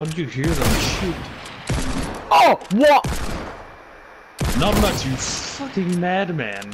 How did you hear them shoot? Oh, what? Numbnuts, you fucking madman.